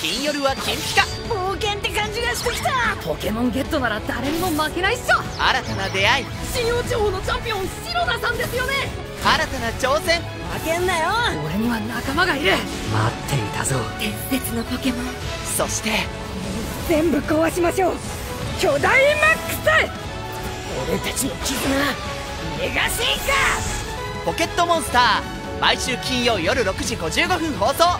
金夜は金ピカ。冒険って感じがしてきた。ポケモンゲットなら誰にも負けないっしょ。新たな出会い。信用地方のチャンピオンシロナさんですよね。新たな挑戦。負けんなよ。俺には仲間がいる。待っていたぞ。伝説のポケモン。そして。全部壊しましょう。巨大マックス。俺たちの絆。メガ進化ポケットモンスター。毎週金曜夜6時55分放送。